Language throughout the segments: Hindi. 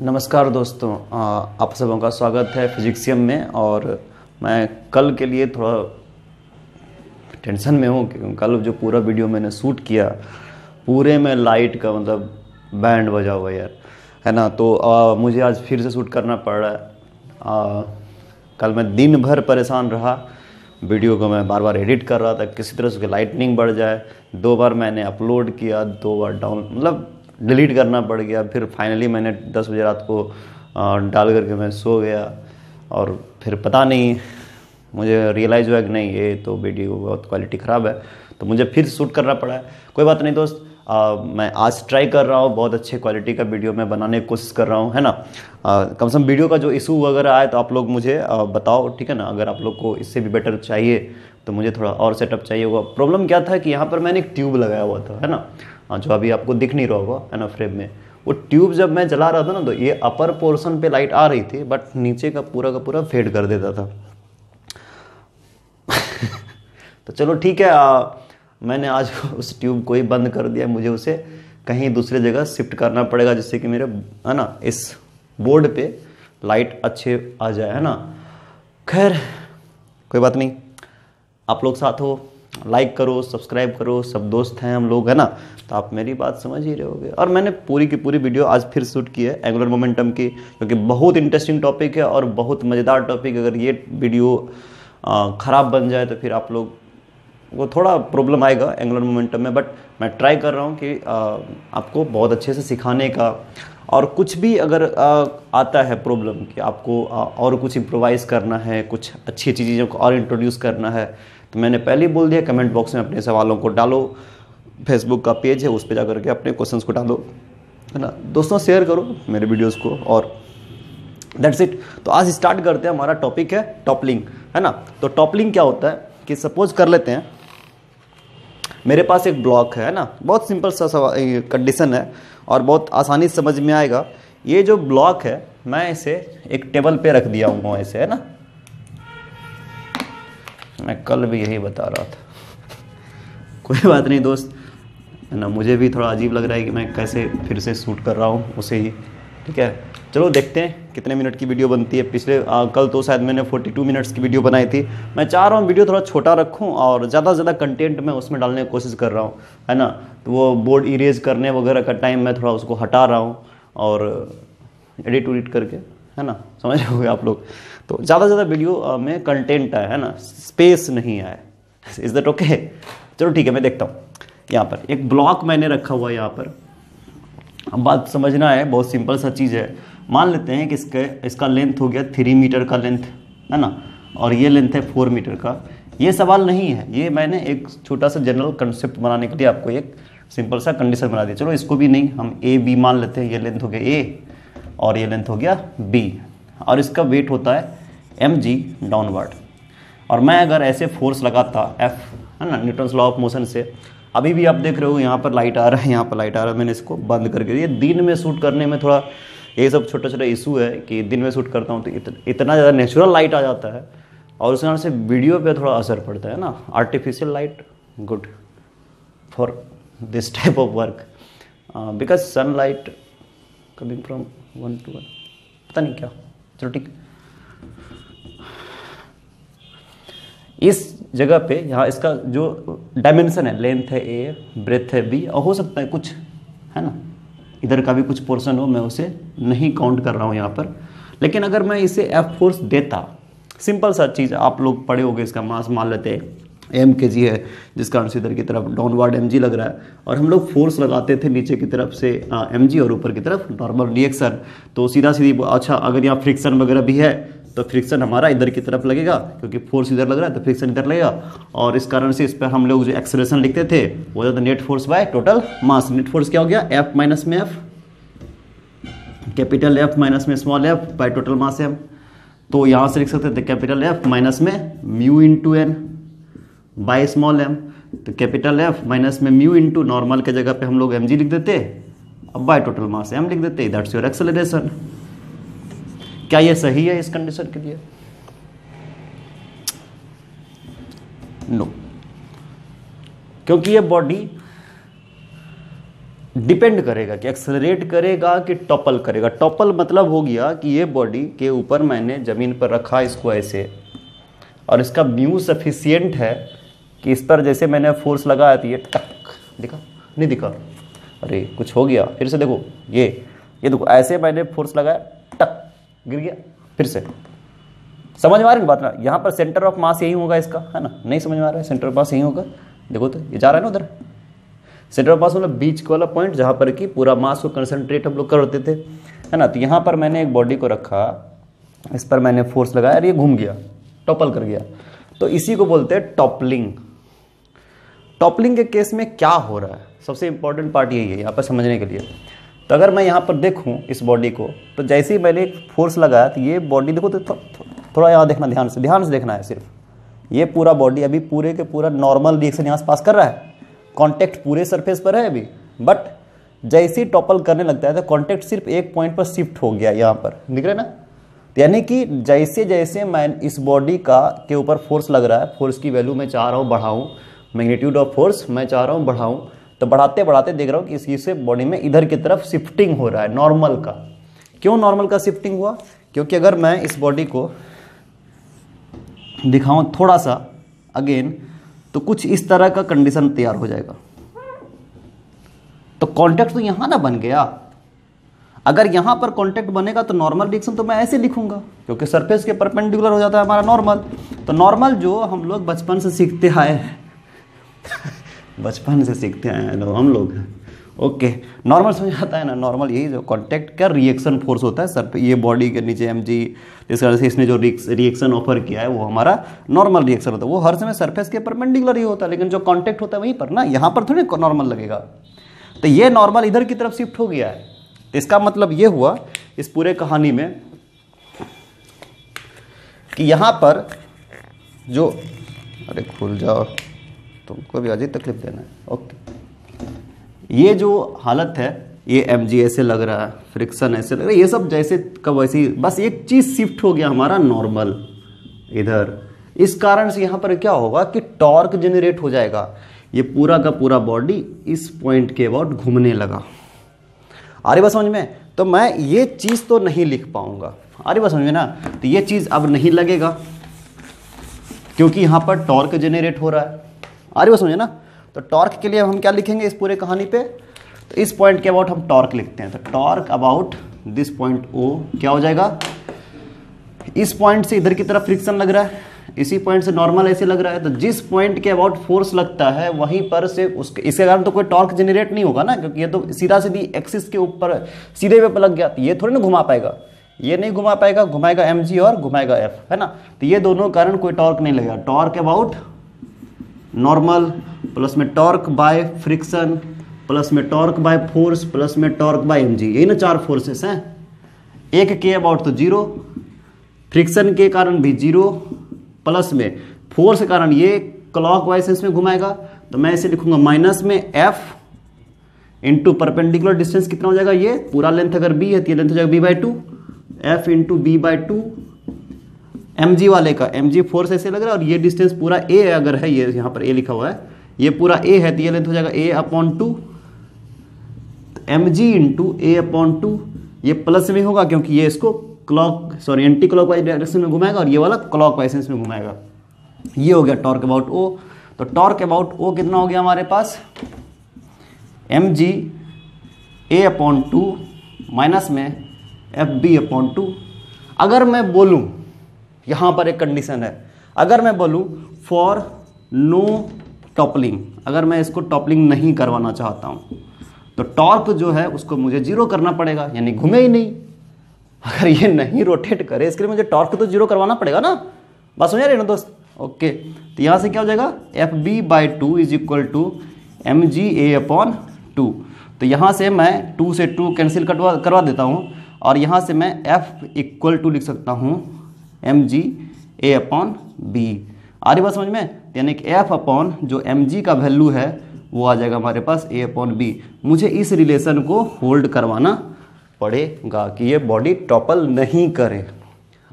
नमस्कार दोस्तों आप सबों का स्वागत है फिजिक्सियम में और मैं कल के लिए थोड़ा टेंशन में हूँ कि कल जो पूरा वीडियो मैंने शूट किया पूरे में लाइट का मतलब बैंड बजा हुआ यार है ना? तो आ, मुझे आज फिर से शूट करना पड़ रहा है। आ, कल मैं दिन भर परेशान रहा वीडियो को मैं बार बार एडिट कर रहा था किसी तरह से लाइटनिंग बढ़ जाए दो बार मैंने अपलोड किया दो बार डाउन मतलब डिलीट करना पड़ गया। फिर फाइनली मैंने दस बजे रात को डाल करके मैं सो गया और फिर पता नहीं मुझे रियलाइज़ हुआ कि नहीं ये तो वीडियो बहुत क्वालिटी ख़राब है तो मुझे फिर शूट करना पड़ा है। कोई बात नहीं दोस्त आ, मैं आज ट्राई कर रहा हूँ बहुत अच्छे क्वालिटी का वीडियो मैं बनाने की कोशिश कर रहा हूँ है ना? आ, कम से कम वीडियो का जो इशू वगैरह आए तो आप लोग मुझे आ, बताओ ठीक है ना? अगर आप लोग को इससे भी बेटर चाहिए तो मुझे थोड़ा और सेटअप चाहिए होगा। प्रॉब्लम क्या था कि यहाँ पर मैंने एक ट्यूब लगाया हुआ था है ना? जो अभी आपको दिख नहीं रहा होगा है ना फ्रेम में। वो ट्यूब जब मैं जला रहा था ना तो ये अपर पोर्शन पे लाइट आ रही थी बट नीचे का पूरा का पूरा फेड कर देता था। तो चलो ठीक है आ, मैंने आज उस ट्यूब को ही बंद कर दिया मुझे उसे कहीं दूसरे जगह शिफ्ट करना पड़ेगा जिससे कि मेरे है ना इस बोर्ड पे लाइट अच्छे आ जाए है ना। खैर कोई बात नहीं। आप लोग साथ हो। लाइक करो सब्सक्राइब करो सब दोस्त हैं हम लोग है ना? तो आप मेरी बात समझ ही रहे होगे। और मैंने पूरी की पूरी वीडियो आज फिर शूट की है एंगुलर मोमेंटम की क्योंकि बहुत इंटरेस्टिंग टॉपिक है और बहुत मज़ेदार टॉपिक अगर ये वीडियो ख़राब बन जाए तो फिर आप लोग वो थोड़ा प्रॉब्लम आएगा एंगुलर मोमेंटम में। बट मैं ट्राई कर रहा हूँ कि आ, आपको बहुत अच्छे से सिखाने का। और कुछ भी अगर आ, आता है प्रॉब्लम कि आपको आ, और कुछ इम्प्रोवाइज करना है कुछ अच्छी अच्छी चीज़ों को और इंट्रोड्यूस करना है तो मैंने पहले ही बोल दिया कमेंट बॉक्स में अपने सवालों को डालो फेसबुक का पेज है, उस पर जा करके अपने क्वेश्चंस को डालो, है ना? दोस्तों शेयर करो मेरे वीडियोज़ को और दैट्स इट तो आज स्टार्ट करते हैं, हमारा टॉपिक है टॉपलिंग है ना? तो टॉपलिंग क्या होता है कि सपोज़ कर लेते हैं, मेरे पास एक ब्लॉक है ना? बहुत सिंपल सा कंडीशन है और बहुत आसानी समझ में आएगा। ये जो ब्लॉक है, मैं इसे एक टेबल पे रख दिया हूँ ऐसे है ना? मैं कल भी यही बता रहा था। कोई बात नहीं दोस्त है ना मुझे भी थोड़ा अजीब लग रहा है कि मैं कैसे फिर से शूट कर रहा हूँ उसे ही। ठीक है? चलो देखते हैं कितने मिनट की वीडियो बनती है। पिछले आ, कल तो शायद मैंने 42 मिनट्स की वीडियो बनाई थी। मैं चाह रहा हूँ वीडियो थोड़ा छोटा रखूँ और ज़्यादा से ज़्यादा कंटेंट मैं उसमें डालने की कोशिश कर रहा हूँ है ना? तो वो बोर्ड इरेज करने वगैरह का टाइम मैं थोड़ा उसको हटा रहा हूँ और एडिट उडिट करके। है ना? समझ रहे हो आप लोग। तो ज़्यादा से ज़्यादा वीडियो में कंटेंट आए है ना? स्पेस नहीं आए इज़ दैट ओके चलो ठीक है, मैं देखता हूँ। यहाँ पर, एक ब्लॉक मैंने रखा हुआ है यहाँ पर। अब बात समझना है, बहुत सिंपल सा चीज़ है। मान लेते हैं कि इसके, इसका लेंथ हो गया थ्री मीटर का लेंथ है ना? और ये लेंथ है फोर मीटर का। ये सवाल नहीं है। ये मैंने एक छोटा सा जनरल कंसेप्ट बनाने के लिए आपको एक सिंपल सा कंडीशन बना दिया। चलो, इसको भी नहीं, हम ए बी मान लेते हैं। ये लेंथ हो गया ए और ये लेंथ हो गया बी और इसका वेट होता है एम जी डाउनवर्ड और मैं अगर ऐसे फोर्स लगाता एफ़ है ना न्यूटन लॉ ऑफ़ मोशन से अभी भी आप देख रहे हो यहाँ पर लाइट आ रहा है यहाँ पर लाइट आ रहा है मैंने इसको बंद करके दिया। दिन में शूट करने में थोड़ा ये सब छोटा छोटा इशू है कि दिन में शूट करता हूँ तो इत, इतना ज़्यादा नेचुरल लाइट आ जाता है और उस कारण से वीडियो पे थोड़ा असर पड़ता है ना। Artificial light good for this type of work because sun light coming from one to one पता नहीं क्या, चलो ठीक। इस जगह पे यहाँ इसका जो डायमेंशन है लेंथ है ए ब्रेथ है बी और हो सकता है कुछ, है ना? इधर का भी कुछ पोर्शन हो, मैं उसे नहीं काउंट कर रहा हूँ यहाँ पर। लेकिन अगर मैं इसे एफ़ फोर्स देता सिंपल सा चीज़, आप लोग पढ़े होगे इसका मास मान लेते। एम के जी है, जिसका अंश इधर की तरफ़ डाउनवर्ड एम जी लग रहा है। और हम लोग फोर्स लगाते थे नीचे की तरफ़ से एम जी और ऊपर की तरफ़ नॉर्मल रिएक्शन तो सीधा सीधी अच्छा अगर यहाँ फ्रिक्शन वगैरह भी है तो फ्रिक्शन हमारा इधर की तरफ़ लगेगा, क्योंकि फोर्स इधर लग रहा है तो फ्रिक्शन इधर लगेगा। और इस कारण से इस पर हम लोग जो एक्सलेशन लिखते थे, वो जाता net force by total mass net force क्या हो गया? एफ़ माइनस में एफ़ कैपिटल एफ़ माइनस में small F by total mass M तो यहाँ से लिख सकते थे कैपिटल एफ़ माइनस में mu into N by small M तो कैपिटल एफ़ माइनस में म्यू इंटू नॉर्मल के जगह पे हम लोग एम जी लिख देते, अब बाय टोटल मास एम लिख देते दैट्स योर एक्सेलरेशन क्या ये सही है इस कंडीशन के लिए? No no. क्योंकि ये बॉडी डिपेंड करेगा कि एक्सलरेट करेगा कि टॉपल करेगा। टॉपल मतलब हो गया कि ये बॉडी के ऊपर मैंने ज़मीन पर रखा इसको ऐसे, और इसका म्यू सफिशियंट है कि इस पर जैसे मैंने फोर्स लगाया तो ये टक, दिखा? नहीं दिखा। अरे, कुछ हो गया। फिर से देखो, ये ये देखो, ऐसे मैंने फोर्स लगाया, टक, गिर गया। फिर से। समझ में आ रही बात ना? यहाँ पर सेंटर ऑफ़ मास यही होगा इसका, है ना? नहीं समझ में आ रहा है? सेंटर ऑफ़ मास यही होगा। देखो तो ये जा रहा है ना उधर? सेंटर ऑफ़ मास मतलब बीच वाला पॉइंट जहाँ पर कि पूरा मास को कंसंट्रेट हम लोग करते थे है ना? तो यहाँ पर मैंने एक बॉडी को रखा, इस पर मैंने फोर्स लगाया और ये घूम गया टॉपल कर गया। तो इसी को बोलते हैं टॉपलिंग टॉपलिंग के केस में क्या हो रहा है? सबसे इंपॉर्टेंट पार्ट यही है, यहाँ पर समझने के लिए। तो अगर मैं यहाँ पर देखूँ इस बॉडी को तो जैसे ही मैंने फोर्स लगाया तो ये बॉडी देखो तो थोड़ा यहाँ देखना, ध्यान से ध्यान से देखना है सिर्फ़। ये पूरा बॉडी अभी पूरे के पूरा नॉर्मल रिएक्शन यहाँ से पास कर रहा है। कॉन्टेक्ट पूरे सरफेस पर है अभी। बट जैसे ही टॉपल करने लगता है तो कॉन्टेक्ट सिर्फ़ एक पॉइंट पर शिफ्ट हो गया यहाँ पर। दिख रहे ना? तो यानी कि जैसे जैसे मैं इस बॉडी का, के ऊपर फोर्स लग रहा है फोर्स की वैल्यू मैं चाह रहा हूँ, बढ़ाऊँ मैग्नीट्यूड ऑफ़ फोर्स मैं चाह रहा हूँ बढ़ाऊँ। तो बढ़ाते बढ़ाते देख रहा हूँ कि इसी से बॉडी में इधर की तरफ़ शिफ्टिंग हो रहा है नॉर्मल का। क्यों नॉर्मल का शिफ्टिंग हुआ? क्योंकि अगर मैं इस बॉडी को दिखाऊँ थोड़ा सा अगेन तो कुछ इस तरह का कंडीशन तैयार हो जाएगा। तो कॉन्टेक्ट तो यहाँ ना बन गया। अगर यहाँ पर कॉन्टेक्ट बनेगा तो नॉर्मल रिएक्शन तो मैं ऐसे लिखूँगा, क्योंकि सरफेस के परपेंडिकुलर हो जाता है हमारा नॉर्मल तो नॉर्मल जो हम लोग बचपन से सीखते आए हैं बचपन से सीखते आए हैं हम लोग ओके नॉर्मल समझ आता है ना नॉर्मल यही जो कांटेक्ट का रिएक्शन फोर्स होता है? सर पे ये बॉडी के नीचे एम जी जिस वजह से इसने जो रिएक्शन ऑफ़र किया है, वो हमारा नॉर्मल रिएक्शन होता है। वो हर समय सरफेस के परपेंडिकुलर ही होता है, लेकिन जो कॉन्टेक्ट होता है वहीं पर ना, यहाँ पर थोड़ी नॉर्मल लगेगा। तो ये नॉर्मल इधर की तरफ़ शिफ्ट हो गया है। तो इसका मतलब ये हुआ, इस पूरे कहानी में, कि यहाँ पर जो, अरे, खुल जाओ। तुमको भी अजीब तकलीफ़ देना है। ओके। ये जो हालत है, ये एम ऐसे लग रहा है फ्रिक्शन ऐसे लग रहा है, ये सब जैसे कब वैसी बस एक चीज़ शिफ्ट हो गया हमारा नॉर्मल इधर। इस कारण से यहाँ पर क्या होगा कि टॉर्क जनरेट हो जाएगा। ये पूरा का पूरा बॉडी इस पॉइंट के अबाउट घूमने लगा। अरे बस समझ में? तो मैं ये चीज़ तो नहीं लिख पाऊँगा। अरे बस समझ में ना? तो ये चीज़ अब नहीं लगेगा, क्योंकि यहाँ पर टॉर्क जनरेट हो रहा है। आ रही समझे ना? तो टॉर्क के लिए हम क्या लिखेंगे इस पूरे कहानी पे? तो इस पॉइंट के अबाउट हम टॉर्क लिखते हैं। तो torque about this point O क्या हो जाएगा? इस पॉइंट से इधर की तरफ़ फ्रिक्शन लग रहा है। इसी पॉइंट से नॉर्मल ऐसे लग रहा है। तो जिस पॉइंट के अबाउट फोर्स लगता है, वहीं पर से उसके इसके कारण तो कोई टॉर्क जनरेट नहीं होगा ना, क्योंकि ये तो सीधा सीधी एक्सिस के ऊपर, सीधे पे लग गया। तो ये थोड़ी ना घुमा पाएगा। ये नहीं घुमा पाएगा, घुमाएगा एम और घुमाएगा एफ़ है ना? तो ये दोनों कारण कोई टॉर्क नहीं लगेगा। टॉर्क अबाउट नॉर्मल प्लस में टॉर्क बाय फ्रिक्शन प्लस में टॉर्क बाय फोर्स प्लस में टॉर्क बाय एम यही ना चार फोर्सेस हैं। एक के अबाउट तो ज़ीरो फ्रिक्शन के कारण भी ज़ीरो प्लस में फोर्स के कारण ये क्लॉक वाइज में घुमाएगा। तो मैं इसे लिखूँगा माइनस में एफ़ इंटू परपेंडिकुलर डिस्टेंस कितना हो जाएगा ये? पूरा लेंथ अगर बी है तो ये लेंथ हो जाएगा B by two F into B by two M वाले का एम जी फोर्स ऐसे लग रहा है और ये डिस्टेंस पूरा ए अगर है, ये यहाँ पर ए लिखा हुआ है। ये पूरा ए है तो ये लेंथ हो जाएगा A upon two M G into A upon two ये प्लस में होगा क्योंकि ये इसको clock sorry anti clock wise direction में घुमाएगा और ये वाला क्लॉक वाइज में घुमाएगा। ये हो गया टॉर्क अबाउट ओ तो टॉर्क अबाउट ओ कितना हो गया हमारे पास? M G A upon two minus में एफ़ बी अपॉन टू अगर मैं बोलूँ यहाँ पर एक कंडीशन है। अगर मैं बोलूँ फॉर नो टॉपलिंग अगर मैं इसको टॉपलिंग नहीं करवाना चाहता हूँ तो टॉर्क जो है उसको मुझे ज़ीरो करना पड़ेगा, यानी घूमे ही नहीं। अगर ये नहीं रोटेट करे, इसके लिए मुझे टॉर्क तो ज़ीरो करवाना पड़ेगा ना। बात समझ रहे ना दोस्त? ओके तो यहाँ से क्या हो जाएगा? F B by two is equal to M G A upon two तो यहाँ से मैं टू से टू कैंसिल करवा देता हूँ, और यहाँ से मैं एफ़ इक्वल टू लिख सकता हूँ। M G A upon B आ रही बात समझ में? यानी कि एफ़ अपॉन जो एम जी का वैल्यू है, वो आ जाएगा हमारे पास ए अपॉन बी मुझे इस रिलेशन को होल्ड करवाना पड़ेगा कि ये बॉडी टॉपल नहीं करे।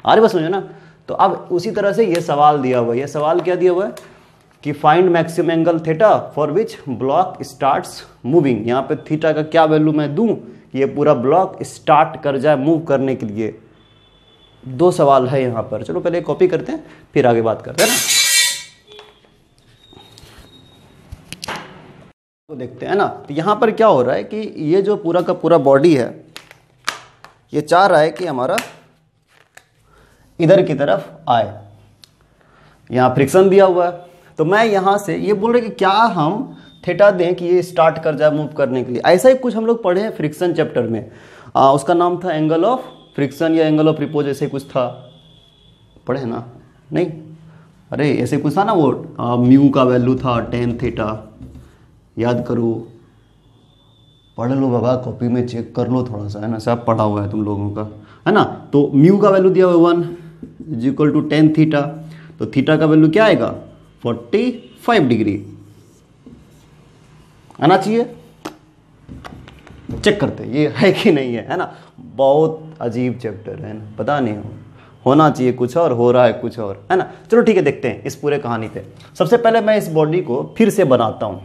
आ रही बात समझो ना? तो अब उसी तरह से ये सवाल दिया हुआ है। ये सवाल क्या दिया हुआ है? कि find maximum angle theta for which block starts moving यहाँ पे थीटा का क्या वैल्यू मैं दूँ? ये पूरा ब्लॉक स्टार्ट कर जाए मूव करने के लिए। दो सवाल है यहाँ पर। चलो पहले कॉपी करते हैं फिर आगे बात करते हैं ना। तो देखते हैं ना तो यहाँ पर क्या हो रहा है कि ये जो पूरा का पूरा बॉडी है ये चाह रहा है कि हमारा इधर की तरफ़ आए। यहाँ फ्रिक्शन दिया हुआ है। तो मैं यहाँ से ये बोल रहे कि क्या हम थेटा दें कि ये स्टार्ट कर जाए मूव करने के लिए? ऐसा ही कुछ हम लोग पढ़े हैं फ्रिक्शन चैप्टर में। आ, उसका नाम था एंगल ऑफ़ फ्रिक्शन या एंगल ऑफ़ रिपोज ऐसे कुछ था। पढ़े ना? नहीं? अरे ऐसे कुछ था ना वो आ, म्यू का वैल्यू था टेन थीटा याद करो। पढ़ लो बाबा कॉपी में चेक कर लो थोड़ा सा है ना? सब पढ़ा हुआ है तुम लोगों का। है ना? तो म्यू का वैल्यू दिया हुआ one is equal to tan theta तो थीटा का वैल्यू क्या आएगा? फोर्टी फाइव डिग्री आना चाहिए। चेक करते ये है कि नहीं है है ना? बहुत अजीब चैप्टर है ना, पता नहीं हो। होना चाहिए कुछ और, हो रहा है कुछ और, है ना? चलो ठीक है, देखते हैं इस पूरे कहानी पे। सबसे पहले मैं इस बॉडी को फिर से बनाता हूँ।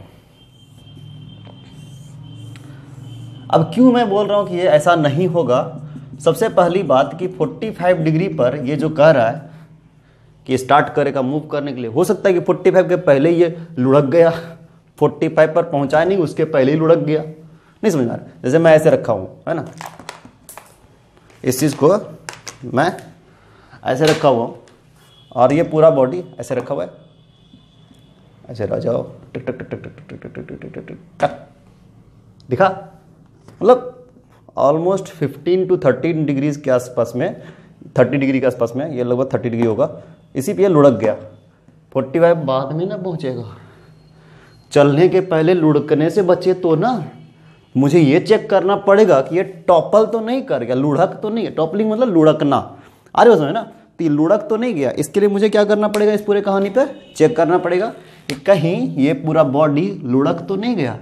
अब क्यों मैं बोल रहा हूँ कि ये ऐसा नहीं होगा? सबसे पहली बात कि 45 डिग्री पर ये जो कह रहा है कि स्टार्ट करेगा मूव करने के लिए, हो सकता है कि 45 के पहले ये लुढ़क गया। 45 पर पहुँचा नहीं, उसके पहले ही लुढ़क गया। नहीं समझ आ रहा? जैसे मैं ऐसे रखा हूँ, है ना? इस चीज़ को मैं ऐसे रखा हुआ और ये पूरा बॉडी ऐसे रखा हुआ है ऐसे रह जाओ टिक टक टिक टक टिक टक टिक टक टिक टक टक दिखा मतलब ऑलमोस्ट 15 टू 13 डिग्रीज के आसपास में 30 डिग्री के आसपास में ये लगभग 30 डिग्री होगा इसी पे ये लुढ़क गया 45 बाद में ना पहुंचेगा चलने के पहले लुढ़कने से बचे तो ना मुझे ये चेक करना पड़ेगा कि ये टॉपल तो नहीं कर गया, लुढ़क तो नहीं है टॉपलिंग मतलब लुढ़कना। आ रहे हो समझ ना तो ये लुढ़क तो नहीं गया, इसके लिए मुझे क्या करना पड़ेगा इस पूरे कहानी पर चेक करना पड़ेगा कि कहीं ये पूरा बॉडी लुढ़क तो नहीं गया।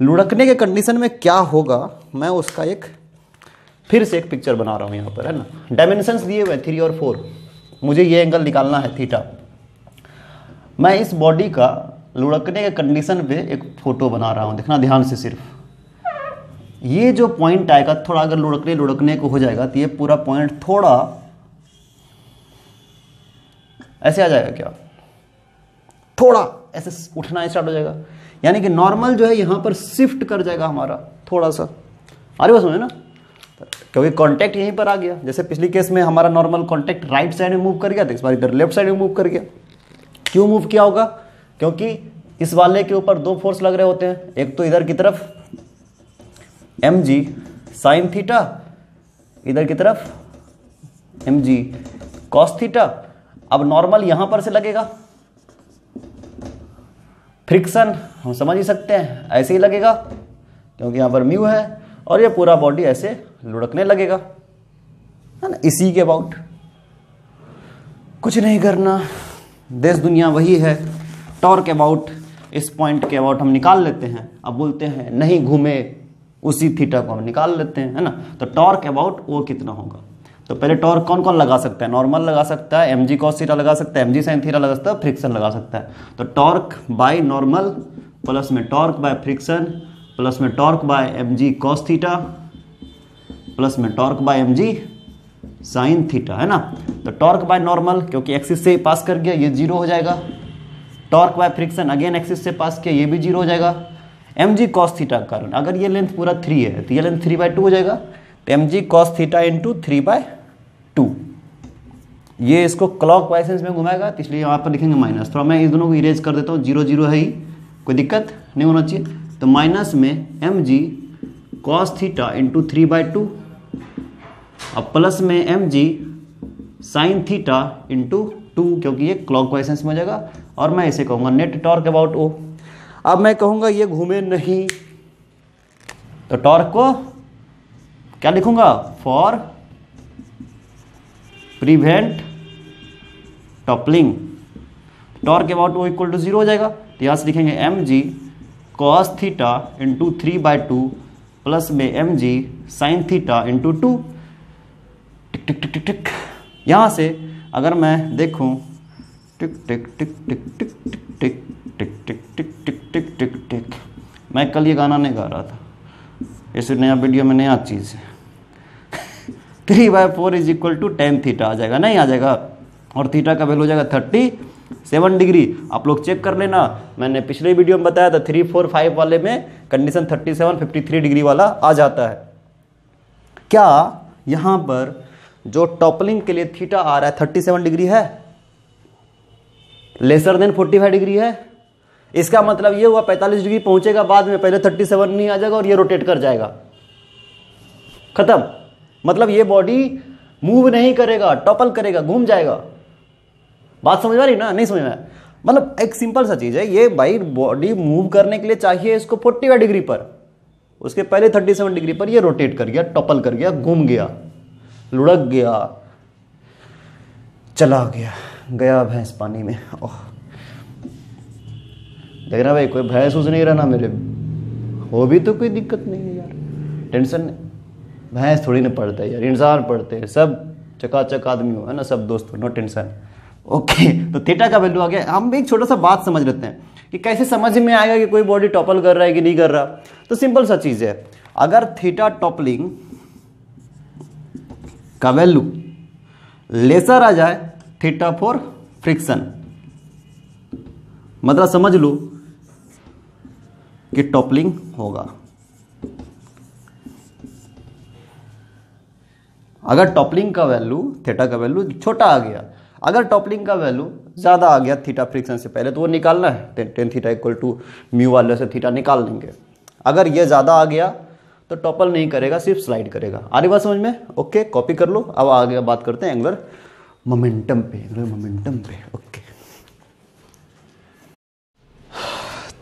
लुढ़कने के कंडीशन में क्या होगा, मैं उसका एक फिर से एक पिक्चर बना रहा हूँ यहाँ पर, है ना? डायमेंशंस दिए हुए थ्री और फोर मुझे ये एंगल निकालना है थीटा मैं इस बॉडी का लुढ़कने के कंडीशन पे एक फ़ोटो बना रहा हूँ, देखना ध्यान से सिर्फ़। ये जो पॉइंट आएगा, थोड़ा अगर लुढ़कने लुढ़कने को हो जाएगा तो ये पूरा पॉइंट थोड़ा ऐसे आ जाएगा क्या? थोड़ा ऐसे उठना स्टार्ट हो जाएगा। यानी कि नॉर्मल जो है, यहाँ पर शिफ्ट कर जाएगा हमारा, थोड़ा सा। अरे बस समझे ना? क्योंकि कांटेक्ट यहीं पर आ गया। जैसे पिछली केस में हमारा नॉर्मल कांटेक्ट राइट साइड में मूव कर गया था इस बार इधर लेफ़्ट साइड में मूव कर गया। क्यों मूव किया होगा? क्योंकि इस वाले के ऊपर दो फोर्स लग रहे होते हैं। एक तो इधर की तरफ़ एम जी साइन थीटा इधर की तरफ़ एम जी कॉस थीटा अब नॉर्मल यहाँ पर से लगेगा। फ्रिक्शन हम समझ ही सकते हैं, ऐसे ही लगेगा, क्योंकि यहाँ पर म्यू है, और ये पूरा बॉडी ऐसे लुढ़कने लगेगा। है ना? इसी के अबाउट कुछ नहीं करना, देश, दुनिया वही है टॉर्क अबाउट इस पॉइंट के अबाउट हम निकाल लेते हैं, अब बोलते हैं, नहीं घूमे उसी थीटा को हम निकाल लेते हैं, है ना? तो टॉर्क अबाउट वो कितना होगा? तो पहले टॉर्क कौन कौन लगा सकता है? नॉर्मल लगा सकता है एम जी कॉस थीटा लगा सकता है एम जी साइन थीटा लगा सकता है फ्रिक्शन लगा सकता है। तो टॉर्क बाय नॉर्मल प्लस में टॉर्क बाय फ्रिक्शन प्लस में torque by M G cos theta plus में torque by M G sine theta है ना? तो टॉर्क बाय नॉर्मल क्योंकि एक्सिस से पास कर गया, ये ज़ीरो हो जाएगा। Torque by friction again axis से पास किया, ये भी ज़ीरो हो जाएगा। एम जी कॉस थीटा का कारण अगर ये लेंथ पूरा थ्री है तो ये लेंथ थ्री बाय टू हो जाएगा। तो M G cos theta into three by two ये इसको क्लॉक वाइसेंस में घुमाएगा तो इसलिए यहाँ पर लिखेंगे माइनस थोड़ा मैं इस दोनों को इरेज कर देता हूँ। ज़ीरो ज़ीरो है ही। कोई दिक्कत नहीं होना चाहिए। तो माइनस में M G cos theta into three by two और प्लस में M G sine theta into two क्योंकि ये क्लॉक वाइसेंस में हो जाएगा। और मैं इसे कहूँगा नेट टॉर्क अबाउट ओ अब मैं कहूँगा, ये घूमे नहीं। तो टॉर्क को क्या लिखूँगा? For prevent toppling torque about O equal to zero हो जाएगा। तो यहाँ से लिखेंगे M G cos theta into three by two plus में M G sine theta into two tick tick tick tick tick यहाँ से अगर मैं देखूँ टिक tick tick tick tick tick tick tick tick tick tick tick tick टिक। मैं कल ये गाना नहीं गा रहा था। इस नया वीडियो में नया चीज़ है। Three by four is equal to tan theta आ जाएगा। नहीं आ जाएगा। और थीटा का वैल्यू हो जाएगा थर्टी सेवन डिग्री। आप लोग चेक कर लेना। मैंने पिछले वीडियो में बताया था, थ्री, फोर, फाइव वाले में condition thirty seven, fifty three degree वाला आ जाता है। क्या यहाँ पर जो टॉपलिंग के लिए थीटा आ रहा है, थर्टी सेवन डिग्री है? Lesser than forty five degree है? इसका मतलब ये हुआ, पैंतालीस डिग्री पहुंचेगा, बाद में पहले थर्टी सेवन नहीं आ जाएगा और ये रोटेट कर जाएगा। खत्म। मतलब ये बॉडी मूव नहीं करेगा टॉपल करेगा, घूम जाएगा। बात समझ आ रही ना? नहीं समझ में मतलब एक सिंपल सा चीज़ है, ये भाई बॉडी मूव करने के लिए चाहिए इसको फोर्टी डिग्री पर। उसके पहले थर्टी सेवन डिग्री पर ये रोटेट कर गया टॉपल कर गया, घूम गया, लुढ़क गया, चला गया गया भैंस पानी में। ओह। देख रहा भाई कोई भैंस उस नहीं रहा ना मेरे हो भी तो कोई दिक्कत नहीं है यार। टेंशन भैंस थोड़ी ना पड़ता है यार। इंसान पढ़ते हैं। सब चकाचक आदमी हो, है ना? सब दोस्त नो टेंशन ओके तो थीटा का वैल्यू आ गया। हम भी एक छोटा सा बात समझ लेते हैं कि कैसे समझ में आएगा कि कोई बॉडी टॉपल कर रहा है कि नहीं कर रहा। तो सिंपल सा चीज़ है। अगर थीटा टॉपलिंग का वैल्यू लेसर आ जाए थीटा फॉर फ्रिक्शन मतलब समझ लो कि टॉपलिंग होगा। अगर टॉपलिंग का वैल्यू, थीटा का वैल्यू छोटा आ गया, अगर टॉपलिंग का वैल्यू ज़्यादा आ गया थीटा फ्रिक्शन से पहले तो वो निकालना है। Tan theta equal to mu वाले से थीटा निकाल लेंगे अगर ये ज़्यादा आ गया तो टॉपल नहीं करेगा, सिर्फ़ स्लाइड करेगा। आ रही बात समझ में? ओके, कॉपी कर लो। अब आगे बात करते हैं एंगुलर मोमेंटम पे, एंगुलर मोमेंटम पे, ओके।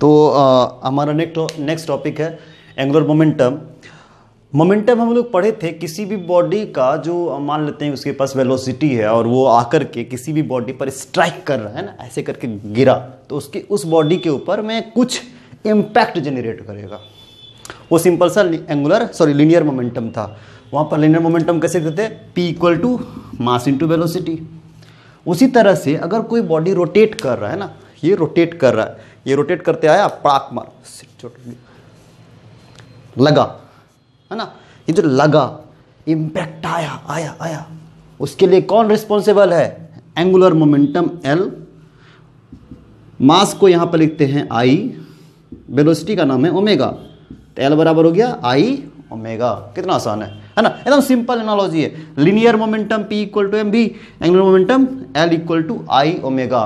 तो हमारा नेक्स्ट नेक्स्ट टॉपिक है एंगुलर मोमेंटम मोमेंटम हम लोग पढ़े थे, किसी भी बॉडी का जो, मान लेते हैं उसके पास वेलोसिटी है और वो आकर के किसी भी बॉडी पर स्ट्राइक कर रहा है ना, ऐसे करके गिरा तो उसके, उस बॉडी के ऊपर में कुछ इम्पैक्ट जनरेट करेगा। वो सिंपल सा एंगुलर सॉरी लीनियर मोमेंटम था। वहाँ पर लीनियर मोमेंटम कैसे हैं? P equal to mass into velocity उसी तरह से अगर कोई बॉडी रोटेट कर रहा है ना ये रोटेट कर रहा है। ये रोटेट करते आया पाक मार। लगा। है ना? ये जो लगा इम्पैक्ट आया आया आया। उसके लिए कौन रिस्पॉन्सिबल है? एंगुलर मोमेंटम एल मास को यहाँ पर लिखते हैं आई वेलोसिटी का नाम है ओमेगा तो एल बराबर हो गया आई ओमेगा कितना आसान है है ना? एकदम सिंपल एनालॉजी है। Linear momentum P equal to M B angular momentum L equal to I omega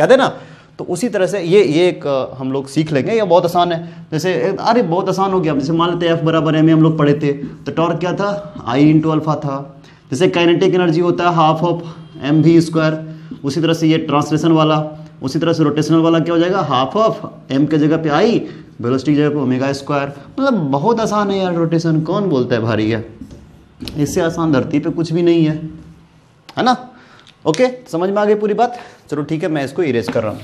याद है ना? तो उसी तरह से ये ये एक हम लोग सीख लेंगे। ये बहुत आसान है। जैसे अरे, बहुत आसान हो गया। जैसे मान लेते एफ़ बराबर एम हम लोग पढ़े थे। तो टॉर्क क्या था? आई इंटू अल्फ़ा था। जैसे काइनेटिक एनर्जी होता है half of M V square उसी तरह से ये ट्रांसलेशन वाला, उसी तरह से रोटेशनल वाला क्या हो जाएगा? हाफ़ ऑफ़ एम के जगह पे आई वेलोसिटी जगह पे ओमेगा स्क्वायर मतलब बहुत आसान है यार रोटेशन कौन बोलता है भारी है? इससे आसान धरती पे कुछ भी नहीं है। है ना? ओके समझ में आ गई पूरी बात? चलो ठीक है, मैं इसको इरेज कर रहा हूँ।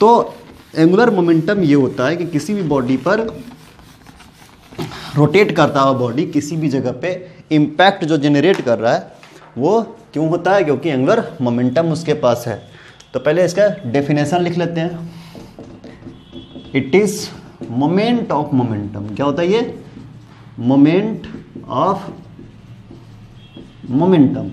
तो एंगुलर मोमेंटम ये होता है कि किसी भी बॉडी पर रोटेट करता हुआ बॉडी किसी भी जगह पे इम्पैक्ट जो जनरेट कर रहा है, वो क्यों होता है? क्योंकि एंगुलर मोमेंटम उसके पास है। तो पहले इसका डेफिनेशन लिख लेते हैं। It is moment of momentum क्या होता है ये? Moment of momentum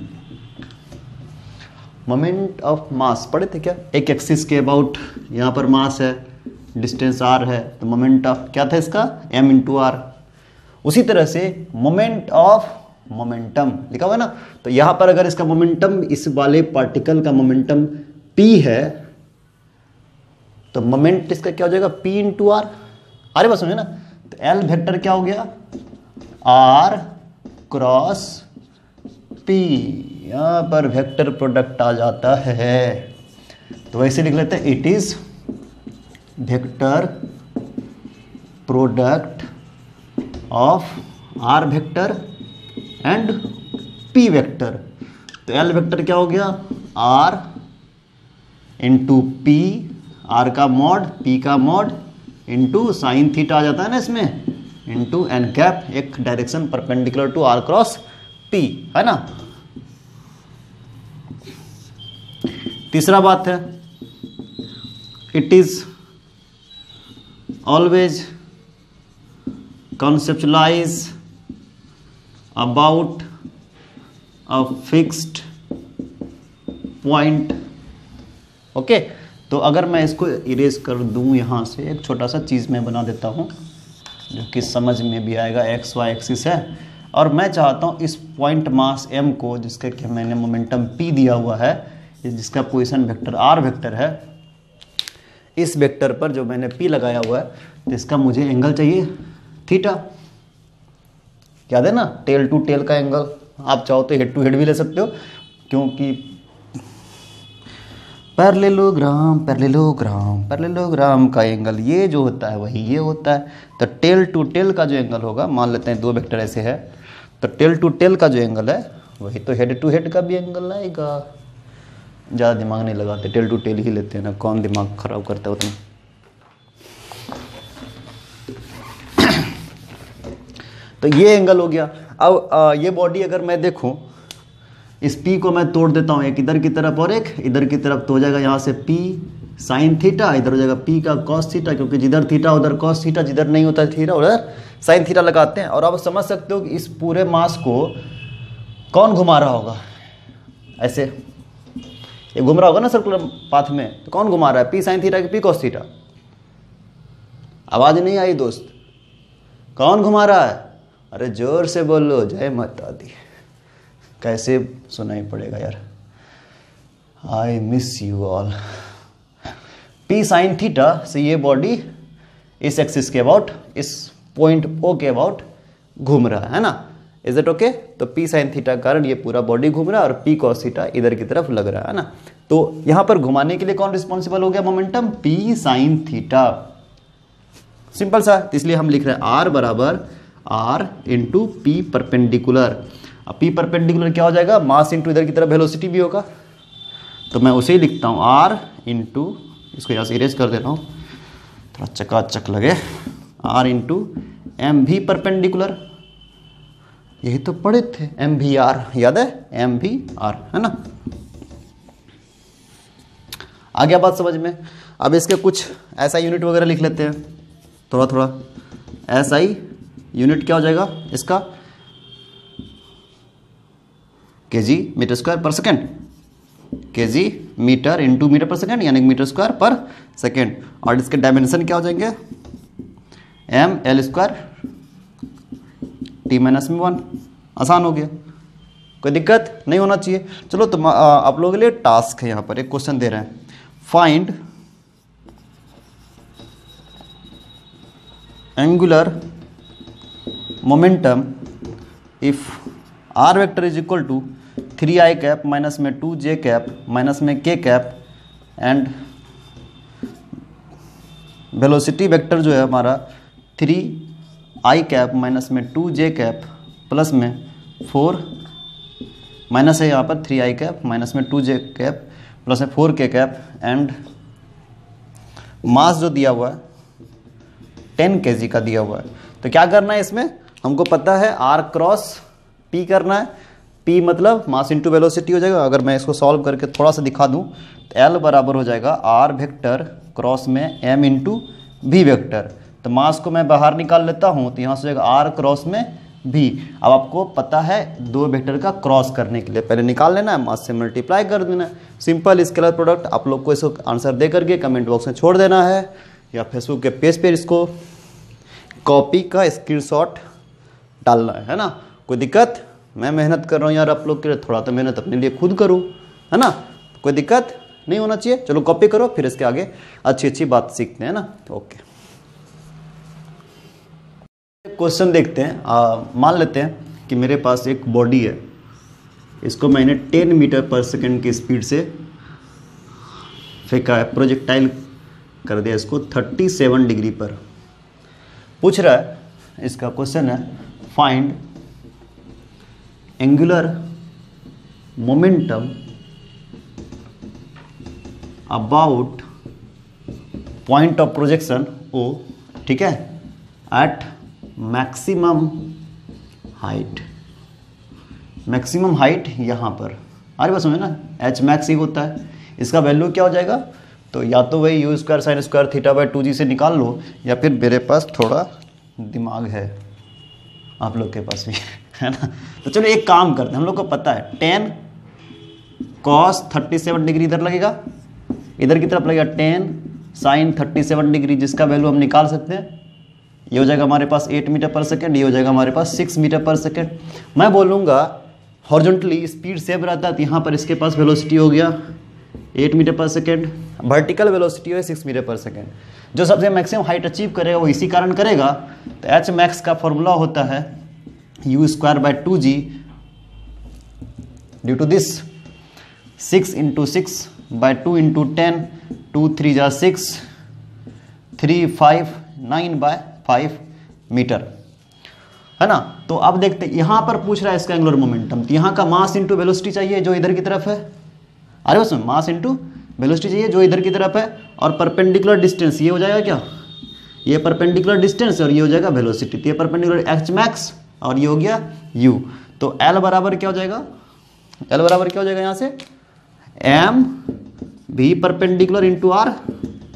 moment of mass पढ़े थे क्या? एक एक्सिस के अबाउट यहाँ पर मास है डिस्टेंस आर है तो मोमेंट ऑफ़ क्या था इसका? एम इंटू आर उसी तरह से मोमेंट ऑफ़ मोमेंटम लिखा हुआ ना? तो यहाँ पर अगर इसका मोमेंटम इस वाले पार्टिकल का मोमेंटम p है तो मोमेंट इसका क्या हो जाएगा? P इंटू आर अरे बस समझे ना तो एल वेक्टर क्या हो गया? आर क्रॉस पी यहाँ पर वेक्टर प्रोडक्ट आ जाता है। तो वैसे लिख लेते हैं it is vector product of R vector and P vector तो एल वेक्टर क्या हो गया? आर इंटू पी आर का मॉड पी का मॉड इंटू साइन थीटा आ जाता है ना इसमें? इंटू एन कैप एक direction perpendicular to R cross P है ना? तीसरा बात है it is always conceptualize about a fixed point okay? तो अगर मैं इसको इरेज कर दूँ यहाँ से, एक छोटा सा चीज़ मैं बना देता हूँ, जो कि समझ में भी आएगा एक्स वाई एक्सिस है और मैं चाहता हूँ इस पॉइंट मास एम को, जिसके कि मैंने मोमेंटम पी दिया हुआ है जिसका पोजिशन वेक्टर आर वेक्टर है, इस वेक्टर पर जो मैंने पी लगाया हुआ है तो इसका मुझे एंगल चाहिए। थीटा। याद है ना? टेल टू टेल का एंगल आप चाहो तो हेड टू हेड भी ले सकते हो, क्योंकि पैरलेलोग्राम पैरलेलोग्राम पैरलेलोग्राम का एंगल ये जो होता है, वही ये होता है। तो टेल टू टेल का जो एंगल होगा, मान लेते हैं दो वेक्टर ऐसे है तो टेल टू टेल का जो एंगल है, वही तो हेड टू हेड का भी एंगल आएगा। ज़्यादा दिमाग नहीं लगाते टेल टू टेल ही लेते हैं ना कौन दिमाग खराब करता है उतना। तो ये एंगल हो गया। अब आ, ये बॉडी अगर मैं देखूँ इस पी को मैं तोड़ देता हूँ एक इधर की तरफ़ और एक इधर की तरफ़ तो हो जाएगा यहाँ से पी साइन थीटा इधर हो जाएगा पी का कॉस थीटा क्योंकि जिधर थीटा उधर कॉस थीटा जिधर नहीं होता थीटा उधर साइन थीटा लगाते हैं। और आप समझ सकते हो कि इस पूरे मास को कौन घुमा रहा होगा? ऐसे। ये घूम रहा होगा ना सर्कुलर पाथ में तो कौन घुमा रहा है? पी साइन थीटा की पी कॉस थीटा आवाज़ नहीं आई दोस्त। कौन घुमा रहा है? अरे ज़ोर से बोलो, जय माता दी। कैसे सुनाई पड़ेगा यार? I miss you all P sine theta से ये बॉडी इस एक्सिस के अबाउट इस पॉइंट ओ के अबाउट घूम रहा है ना? इज़ इट ओके तो पी साइन थीटा कारण ये पूरा बॉडी घूम रहा है और पी कॉस थीटा इधर की तरफ़ लग रहा है ना? तो यहाँ पर घुमाने के लिए कौन रिस्पॉन्सिबल हो गया momentum P sine theta simple सा इसलिए हम लिख रहे हैं आर बराबर आर इंटू पी परपेंडिकुलर अब पी परपेंडिकुलर क्या हो जाएगा? मास इंटू इधर की तरफ़ वेलोसिटी भी होगा। तो मैं उसे ही लिखता हूँ आर इंटू इसको यहाँ से इरेज कर दे रहा हूँ। थोड़ा चकाचक लगे। आर इंटू एम भी परपेंडिकुलर यही तो पढ़े थे। एम भी आर याद है? एम भी आर है ना? आ गया बात समझ में। अब इसके कुछ ऐसा यूनिट वगैरह लिख लेते हैं। थोड़ा थोड़ा ऐसा आई यूनिट क्या हो जाएगा इसका? के जी मीटर स्क्वायर पर second K G metre into metre पर सेकेंड यानी मीटर स्क्वायर पर सेकेंड और इसके डायमेंशन क्या हो जाएँगे? M L square T minus में वन आसान हो गया। कोई दिक्कत नहीं होना चाहिए। चलो तो आप लोगों के लिए टास्क है यहाँ पर, एक क्वेश्चन दे रहे हैं। Find angular momentum if R vector is equal to three I cap minus में टू जे कैप माइनस में K cap and velocity vector जो है हमारा थ्री आई कैप माइनस में टू जे कैप प्लस में फोर, माइनस है यहाँ पर थ्री आई कैप, माइनस में टू जे कैप, प्लस में four K cap and mass जो दिया हुआ है, टेन के जी का दिया हुआ है। तो क्या करना है इसमें? हमको पता है आर क्रॉस पी करना है। पी मतलब मास इंटू वेलोसिटी हो जाएगा। अगर मैं इसको सॉल्व करके थोड़ा सा दिखा दूँ तो एल बराबर हो जाएगा आर वेक्टर क्रॉस में एम इंटू वी वेक्टर तो मास को मैं बाहर निकाल लेता हूँ तो यहाँ से आर क्रॉस में भी। अब आपको पता है, दो वेक्टर का क्रॉस करने के लिए पहले निकाल लेना है मास से मल्टीप्लाई कर देना है। सिंपल स्केलर प्रोडक्ट आप लोग को इसको आंसर दे करके कमेंट बॉक्स में छोड़ देना है, या फेसबुक के पेज पर इसको कॉपी का स्क्रीनशॉट डालना है है ना? कोई दिक्कत? मैं मेहनत कर रहा हूँ यार आप लोग के लिए, थोड़ा तो मेहनत अपने लिए खुद करूँ, है ना? कोई दिक्कत? नहीं होना चाहिए, चलो कॉपी करो, फिर इसके आगे अच्छी अच्छी बात सीखते हैं ना? ओके क्वेश्चन देखते हैं। मान लेते हैं कि मेरे पास एक बॉडी है। इसको मैंने 10 मीटर पर सेकंड की स्पीड से फेंका है, प्रोजेक्टाइल कर दिया इसको 37 डिग्री पर। पूछ रहा है, इसका क्वेश्चन है, find angular momentum about point of projection O, ठीक है, at maximum height. Maximum height यहाँ पर। अरे बस समझे ना? एच मैक्स ही होता है। इसका वैल्यू क्या हो जाएगा? तो या तो वही U square sine square theta by two G से निकाल लो, या फिर मेरे पास थोड़ा दिमाग है। आप लोग के पास भी, है ना? तो चलो एक काम करते हैं। हम लोग को पता है ten cos thirty seven degree इधर लगेगा। इधर की तरफ़ लगेगा ten sine thirty seven degree जिसका वैल्यू हम निकाल सकते हैं। ये हो जाएगा हमारे पास एट मीटर पर सेकेंड ये हो जाएगा हमारे पास सिक्स मीटर पर सेकेंड मैं बोलूँगा हॉर्जेंटली स्पीड सेम रहता है तो यहाँ पर इसके पास वेलोसिटी हो गया eight metre per second vertical velocity है सिक्स मीटर पर सेकेंड जो सबसे मैक्सिमम हाइट अचीव करेगा वो इसी कारण करेगा तो एच मैक्स का फॉर्मूला होता है U square by two G due to this six into six by two into ten two three जा six three five nine by five metre है ना? तो अब देखते, यहाँ पर पूछ रहा है इसका एंगुलर मोमेंटम तो यहाँ का मास इंटू वेलोसिटी चाहिए जो इधर की तरफ़ है? अरे उसमें मास इंटू वेलोसिटी चाहिए जो इधर की तरफ़ है, और परपेंडिकुलर डिस्टेंस ये हो जाएगा क्या? ये परपेंडिकुलर डिस्टेंस और ये हो जाएगा वेलोसिटी तो ये परपेंडिकुलर एच मैक्स और ये हो गया यू तो एल बराबर क्या हो जाएगा? एल बराबर क्या हो जाएगा यहाँ से? एम भी परपेंडिकुलर इंटू आर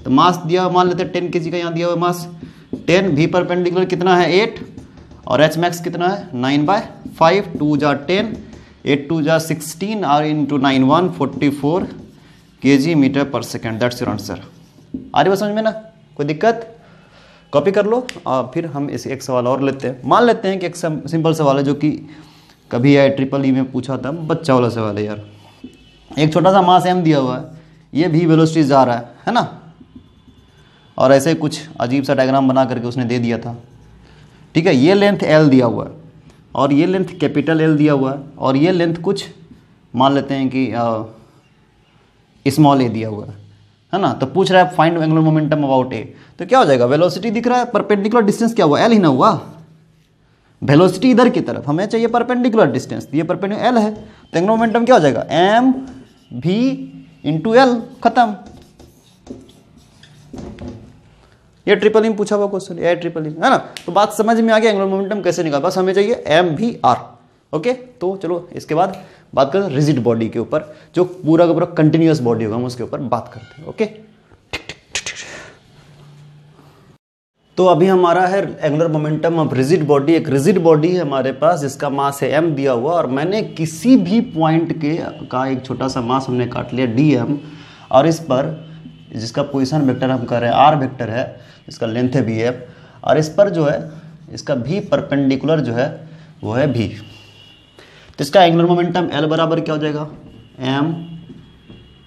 तो मास दिया मान लेते हैं टेन के जी का यहाँ दिया हुआ मास टेन भी परपेंडिकुलर कितना है? एट। और एच मैक्स कितना है? नाइन बाय फाइव, टू जा टेन, एट, टू जा सिक्सटीन और into nine, one, forty four K G metre per second. That's your answer आ रही बात समझ में ना? कोई दिक्कत? कॉपी कर लो। और फिर हम इस एक सवाल और लेते हैं। मान लेते हैं कि एक सिंपल सवाल है जो कि कभी आए ट्रिपल ई में पूछा था। बच्चा वाला सवाल है यार। एक छोटा सा मास एम दिया हुआ है। ये भी वेलोसिटी जा रहा है है ना? और ऐसे कुछ अजीब सा डायग्राम बना करके उसने दे दिया था। ठीक है, ये लेंथ एल दिया हुआ है और ये लेंथ कैपिटल एल दिया हुआ है और ये लेंथ कुछ मान लेते हैं कि स्मॉल ए दिया हुआ है। है ना? तो पूछ रहा है find angular momentum about A तो क्या हो जाएगा? वेलोसिटी दिख रहा है परपेंडिकुलर डिस्टेंस क्या हुआ? एल ही ना हुआ। वेलोसिटी इधर की तरफ़, हमें चाहिए परपेंडिकुलर डिस्टेंस ये परपेंडिकुलर एल है। तो एंगुलर मोमेंटम क्या हो जाएगा? एम भी इंटू एल खत्म। ये ट्रिपल इन पूछा हुआ क्वेश्चन ए ट्रिपल इन है ना? तो बात समझ में आ गया एंगुलर मोमेंटम कैसे निकाल, बस हमें चाहिए एम भी आर ओके तो चलो, इसके बाद बात करें रिजिड बॉडी के ऊपर, जो पूरा का पूरा कंटिन्यूस बॉडी होगा, हम उसके ऊपर बात करते हैं ओके तो अभी हमारा है angular momentum of rigid body एक रिजिड बॉडी है हमारे पास, जिसका मास है एम दिया हुआ, और मैंने किसी भी पॉइंट के का एक छोटा सा मास हमने काट लिया डी एम और इस पर जिसका पोजिशन वेक्टर हम कर रहे हैं आर वेक्टर है, इसका लेंथ है बी एफ़ और इस पर जो है, इसका भी परपेंडिकुलर जो है, वो है भी तो इसका एंगुलर मोमेंटम एल बराबर क्या हो जाएगा? एम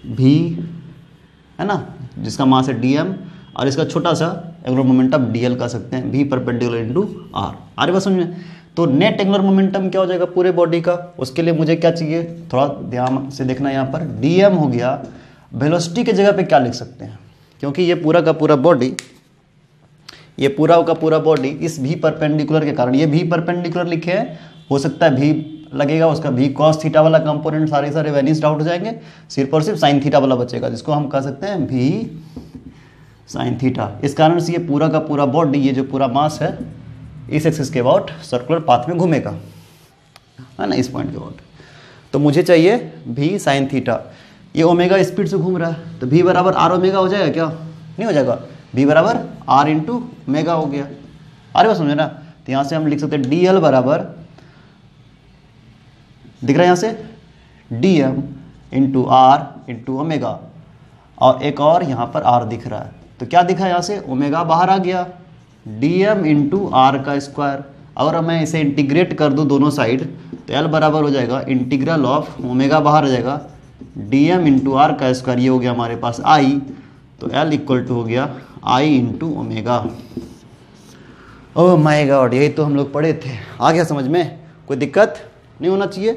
भी है ना? जिसका मास है डी एम और इसका छोटा सा एंगुलर मोमेंटम डी एल कह सकते हैं भी परपेंडिकुलर इंटू आर आर बात समझ? में तो नेट एंगुलर मोमेंटम क्या हो जाएगा पूरे बॉडी का? उसके लिए मुझे क्या चाहिए? थोड़ा ध्यान से देखना यहाँ पर। डी एम हो गया वेलोसिटी के जगह पे क्या लिख सकते हैं? क्योंकि ये पूरा का पूरा बॉडी ये पूरा का पूरा बॉडी इस भी परपेंडिकुलर के कारण, ये भी परपेंडिकुलर लिखे हैं, हो सकता है भी लगेगा, उसका भी कॉस थीटा वाला कंपोनेंट सारे सारे वेनिस्ड आउट हो जाएँगे, सिर्फ़ और सिर्फ़ साइन थीटा वाला बचेगा, जिसको हम कह सकते हैं भी साइन थीटा इस कारण से ये पूरा का पूरा बॉडी ये जो पूरा मास है, इस एक्सिस के अबाउट सर्कुलर पाथ में घूमेगा। है ना, इस पॉइंट के अबाउट तो मुझे चाहिए भी साइन थीटा ये ओमेगा स्पीड से घूम रहा है तो भी बराबर आर ओमेगा हो जाएगा क्या? नहीं हो जाएगा। भी बराबर आर इंटू मेगा हो गया। अरे बस समझे ना तो यहाँ से हम लिख सकते हैं डी एल बराबर, दिख रहा है यहाँ से? D M into R into omega और एक और यहाँ पर आर दिख रहा है। तो क्या दिखा यहाँ से? ओमेगा बाहर आ गया। डी एम इंटू आर का स्क्वायर अगर मैं इसे इंटीग्रेट कर दूँ दोनों साइड तो एल बराबर हो जाएगा इंटीग्रल ऑफ़ ओमेगा बाहर आ जाएगा। डी एम इंटू आर का स्क्वायर ये हो गया हमारे पास आई तो एल इक्वल टू हो गया I into omega O my god यही तो हम लोग पढ़े थे। आ गया समझ में? कोई दिक्कत? नहीं होना चाहिए।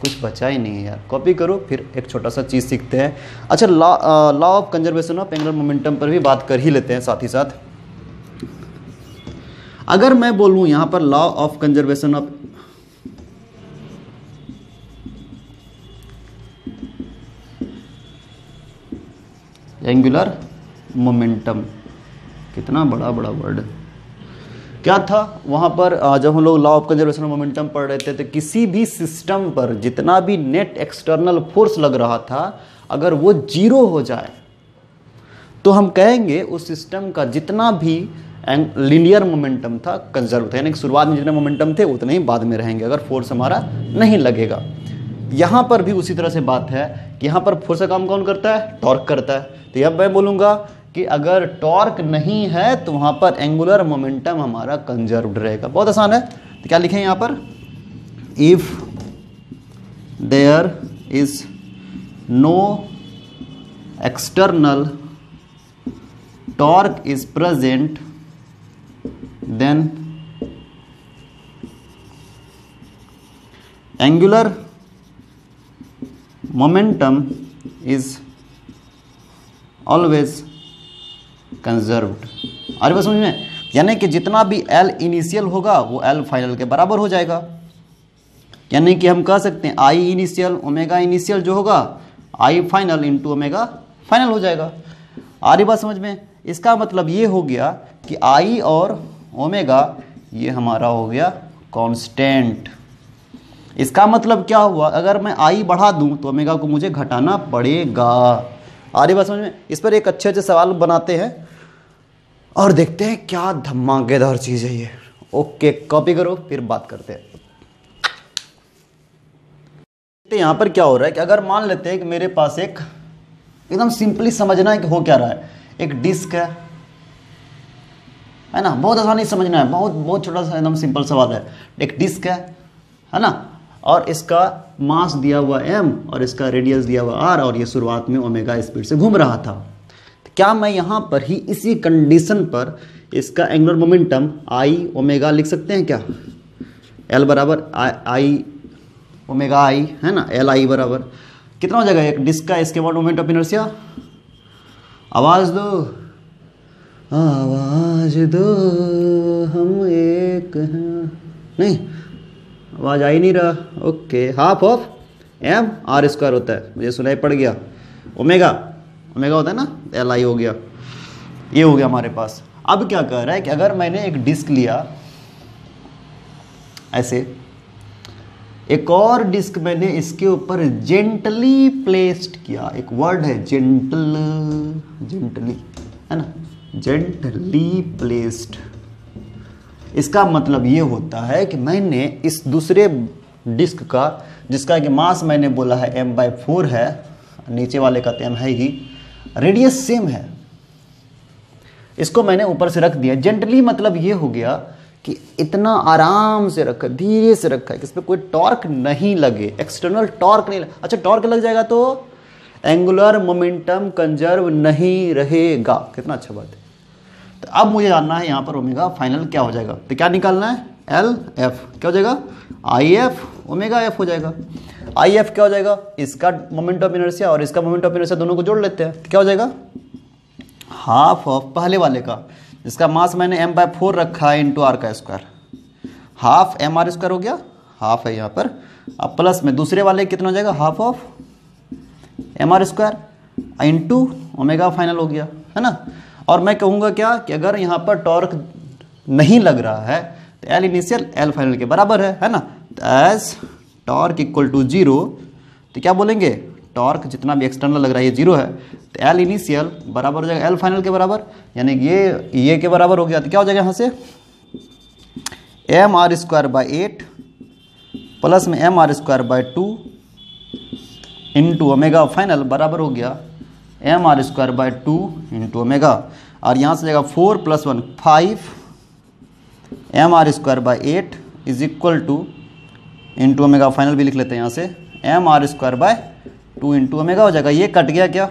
कुछ बचा ही नहीं है यार। कॉपी करो, फिर एक छोटा सा चीज़ सीखते हैं। अच्छा law law of conservation of angular momentum पर भी बात कर ही लेते हैं साथ ही साथ। अगर मैं बोलूँ यहाँ पर law of conservation of angular momentum. कितना बड़ा बड़ा वर्ड क्या था? वहाँ पर जब हम लोग लॉ ऑफ़ कंजर्वेशन मोमेंटम पढ़ रहे थे तो किसी भी सिस्टम पर जितना भी नेट एक्सटर्नल फोर्स लग रहा था, अगर वो ज़ीरो हो जाए तो हम कहेंगे उस सिस्टम का जितना भी लीनियर मोमेंटम था कंजर्व था। यानी कि शुरुआत में जितने मोमेंटम थे, उतने ही बाद में रहेंगे, अगर फोर्स हमारा नहीं लगेगा। यहाँ पर भी उसी तरह से बात है कि यहाँ पर फोर्स का काम कौन करता है? टॉर्क करता है। तो अब मैं बोलूँगा कि अगर टॉर्क नहीं है तो वहाँ पर एंगुलर मोमेंटम हमारा कंजर्व रहेगा। बहुत आसान है। तो क्या लिखें यहाँ पर? If there is no external torque is present, then angular momentum is always conserved. अरे बस समझ में? यानी कि जितना भी L इनिशियल होगा, वो L फाइनल के बराबर हो जाएगा। यानी कि हम कह सकते हैं I इनिशियल ओमेगा इनिशियल जो होगा, I final into omega final हो जाएगा। आ रही बात समझ में? इसका मतलब ये हो गया कि आई और ओमेगा ये हमारा हो गया कांस्टेंट इसका मतलब क्या हुआ? अगर मैं आई बढ़ा दूँ तो ओमेगा को मुझे घटाना पड़ेगा। आ रही बात समझ में? इस पर एक अच्छे अच्छे सवाल बनाते हैं। और देखते हैं क्या धमाकेदार चीज़ है ये। ओके कॉपी करो, फिर बात करते हैं। तो यहाँ पर क्या हो रहा है कि अगर मान लेते हैं कि मेरे पास एक एकदम सिंपली समझना है कि हो क्या रहा है। एक डिस्क है। है ना? बहुत आसानी समझना है। बहुत बहुत छोटा सा एकदम सिंपल सवाल है। एक डिस्क है। है ना? और इसका मास दिया हुआ एम और इसका रेडियस दिया हुआ आर और ये शुरुआत में ओमेगा स्पीड से घूम रहा था। तो क्या मैं यहाँ पर ही इसी कंडीशन पर इसका एंगुलर मोमेंटम आई ओमेगा लिख सकते हैं क्या? एल बराबर आई ओमेगा आई है ना? एल आई बराबर। कितना हो जाएगा एक डिस्क का? इसके बाद मोमेंट ऑफ़ इनर्सिया आवाज़ दो। आवाज़ दो, हम एक हैं। नहीं आवाज़ आ ही नहीं रहा। Okay half of M R square होता है। मुझे सुनाई पड़ गया। ओमेगा ओमेगा होता है ना? एल आई हो गया। ये हो गया हमारे पास। अब क्या कह रहा है कि अगर मैंने एक डिस्क लिया, ऐसे, एक और डिस्क मैंने इसके ऊपर जेंटली प्लेस्ड किया। एक वर्ड है जेंटल जेंटली है ना? जेंटली प्लेस्ड इसका मतलब ये होता है कि मैंने इस दूसरे डिस्क का, जिसका कि मास मैंने बोला है एम बाई फोर है, नीचे वाले का तो एम है ही रेडियस सेम है। इसको मैंने ऊपर से रख दिया। जेंटली मतलब ये हो गया कि इतना आराम से रखा, धीरे से रखा है कि इस पर कोई टॉर्क नहीं लगे एक्सटर्नल टॉर्क नहीं लगे। अच्छा टॉर्क लग जाएगा तो एंगुलर मोमेंटम कंजर्व नहीं रहेगा। कितना अच्छा बात है। तो अब मुझे जानना है यहाँ पर ओमेगा फाइनल क्या हो जाएगा। तो क्या निकालना है? एल एफ़ क्या हो जाएगा? आई एफ़ ओमेगा एफ़ हो जाएगा। आई एफ़ क्या हो जाएगा? इसका मोमेंट ऑफ़ इनर्सिया और इसका मोमेंट ऑफ़ इनर्सिया दोनों को जोड़ लेते हैं। तो क्या हो जाएगा? हाफ़ ऑफ़ पहले वाले का इसका मास मैंने एम बाय फोर रखा है इंटू आर का square half M R square हो गया। हाफ़ है यहाँ पर। अब प्लस में दूसरे वाले कितना हो जाएगा? Half of M R square into omega final हो गया, है ना? और मैं कहूँगा क्या कि अगर यहाँ पर टॉर्क नहीं लग रहा है तो एल इनिशियल एल फाइनल के बराबर है है ना? As torque equal to zero तो क्या बोलेंगे? टॉर्क जितना भी एक्सटर्नल लग रहा है, ये ज़ीरो है। तो एल इनिशियल बराबर हो जाएगा एल फाइनल के बराबर, यानी ये ये के बराबर हो गया। तो क्या हो जाएगा यहाँ से? M R square by eight plus में M R square by two into omega final बराबर हो गया। M R square by two into omega और यहाँ से जाएगा four plus one five M R square by eight is equal to into omega final भी लिख लेते हैं यहाँ से. M R square by two into omega हो जाएगा. ये कट गया क्या?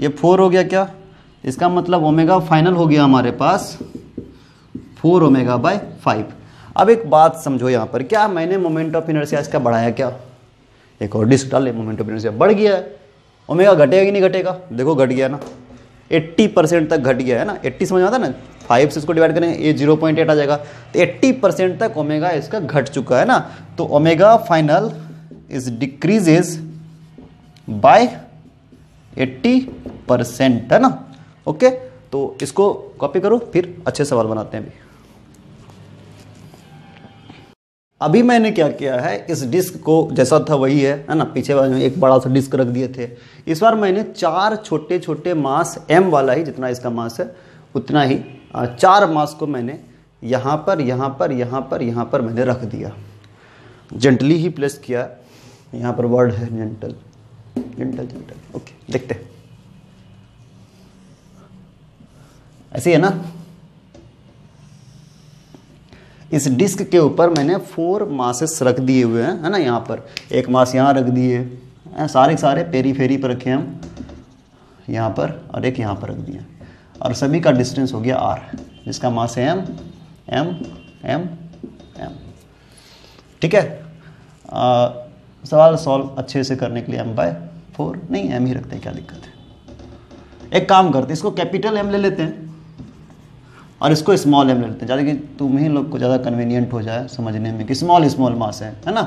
ये फोर हो गया क्या? इसका मतलब ओमेगा फाइनल हो गया हमारे पास फोर ओमेगा बाय फाइव अब एक बात समझो यहाँ पर. क्या मैंने मोमेंट ऑफ़ इनर्सिया इसका बढ़ाया क्या? एक और डिस्क डाले मोमेंट ऑफ़ इनर्सिया बढ़ गया है. ओमेगा घटेगा कि नहीं घटेगा? देखो, घट गया ना। 80 परसेंट तक घट गया है ना। 80 समझ आता ना? फाइव से इसको डिवाइड करेंगे ये ज़ीरो पॉइंट एट आ जाएगा। तो 80 परसेंट तक ओमेगा इसका घट चुका है ना। तो omega final is decreases by 80 percent है ना? ओके तो इसको कॉपी करो, फिर अच्छे सवाल बनाते हैं अभी। अभी मैंने क्या किया है, इस डिस्क को, जैसा था वही है है ना, पीछे वाले एक बड़ा सा डिस्क रख दिए थे। इस बार मैंने चार छोटे छोटे मास एम वाला ही, जितना इसका मास है, उतना ही चार मास को मैंने यहाँ पर यहाँ पर यहाँ पर यहाँ पर मैंने रख दिया। जेंटली ही प्लेस किया। यहाँ पर वर्ड है जेंटल जेंटल जेंटल ओके देखते ऐसे है ना? इस डिस्क के ऊपर मैंने फोर मासेस रख दिए हुए हैं है ना यहाँ पर? एक मास यहाँ रख दिए हैं। सारे सारे पेरी फेरी पर रखे हम। यहाँ पर और एक यहाँ पर रख दिए और सभी का डिस्टेंस हो गया आर जिसका मास है एम एम एम एम। ठीक है? आ, सवाल सॉल्व अच्छे से करने के लिए एम बाय फोर। नहीं एम ही रखते हैं क्या दिक्कत है? एक काम करते इसको कैपिटल एम ले लेते हैं। और इसको स्मॉल एम लेते हैं। ज़्यादा कि तुम ही लोग को ज़्यादा कन्वीनियंट हो जाए समझने में कि स्मॉल स्मॉल मास है है ना?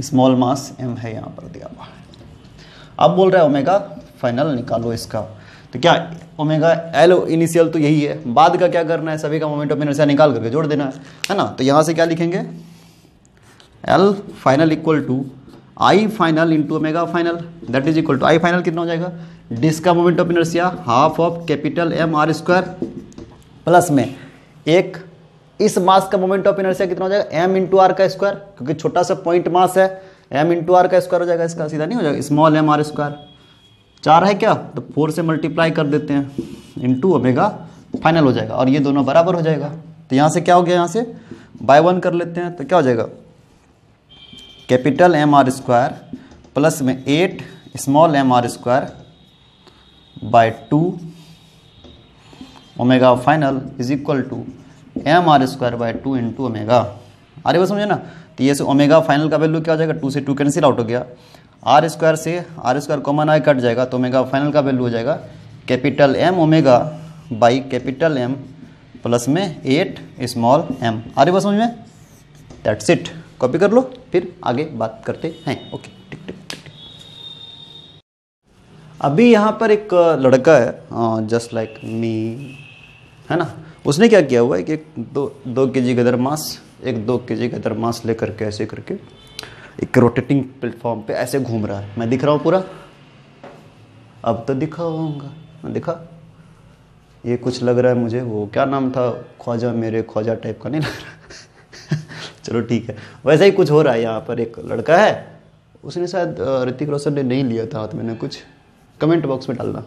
स्मॉल मास एम है यहाँ पर दिया हुआ अब बोल रहा है ओमेगा फाइनल निकालो इसका। तो क्या ओमेगा एल इनिशियल तो यही है। बाद का क्या करना है? सभी का मोमेंट ऑफ़ इनर्शिया निकाल करके जोड़ देना है है ना? तो यहाँ से क्या लिखेंगे? L final equal to I final into omega final that is equal to I final कितना हो जाएगा? डिस्क का moment of inertia half of capital M R square plus में, एक, इस मास का मोमेंट ऑफ़ इनर्शिया कितना हो जाएगा? एम इंटू आर का स्क्वायर क्योंकि छोटा सा पॉइंट मास है एम इंटू आर का स्क्वायर हो जाएगा, इसका सीधा नहीं हो जाएगा स्मॉल एम आर स्क्वायर चार है क्या? तो फोर से मल्टीप्लाई कर देते हैं इंटू ओमेगा फाइनल हो जाएगा, और ये दोनों बराबर हो जाएगा। तो यहाँ से क्या हो गया, यहाँ से बाय वन कर लेते हैं तो क्या हो जाएगा? Capital M R square plus में eight small M R square by two omega final is equal to M R square by two into omega आ रही बात समझे ना? तो ये से ओमेगा फाइनल का वैल्यू क्या हो जाएगा? टू से टू कैंसिल आउट हो गया। आर स्क्वायर से आर स्क्वायर कॉमन आई कट जाएगा तो ओमेगा फाइनल का वैल्यू हो जाएगा capital M omega by capital M plus में एट स्मॉल एम आ रही बात समझ में? दैट्स इट कॉपी कर लो, फिर आगे बात करते हैं। ओके टिक टिक टिक अभी यहाँ पर एक लड़का है जस्ट लाइक मी है ना? उसने क्या किया हुआ है कि एक दो दो के जी गदर मास, एक दो के जी गदर मास लेकर के ऐसे करके एक रोटेटिंग प्लेटफॉर्म पे ऐसे घूम रहा है। मैं दिख रहा हूँ पूरा? अब तो दिखा होगा दिखा। ये कुछ लग रहा है मुझे। वो क्या नाम था? ख्वाजा मेरे, ख्वाजा टाइप का नहीं लग रहा। चलो ठीक है। वैसा ही कुछ हो रहा है यहाँ पर। एक लड़का है। उसने शायद ऋतिक रोशन ने नहीं लिया था तो मैंने कुछ। कमेंट बॉक्स में डालना।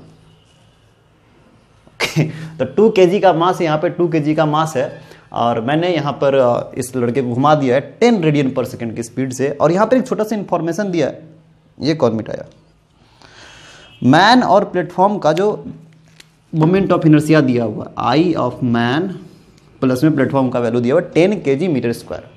तो टू के का मास यहाँ पे टू के का मास है। और मैंने यहाँ पर इस लड़के को घुमा दिया है टेन रेडियन पर सेकेंड की स्पीड से। और यहाँ पर एक छोटा सा इन्फॉर्मेशन दिया है। ये कौन मिटाया मैन और प्लेटफॉर्म का जो मोमेंट ऑफ़ इनर्सिया दिया हुआ आई ऑफ़ मैन प्लस में प्लेटफॉर्म का वैल्यू दिया हुआ ten K G meter square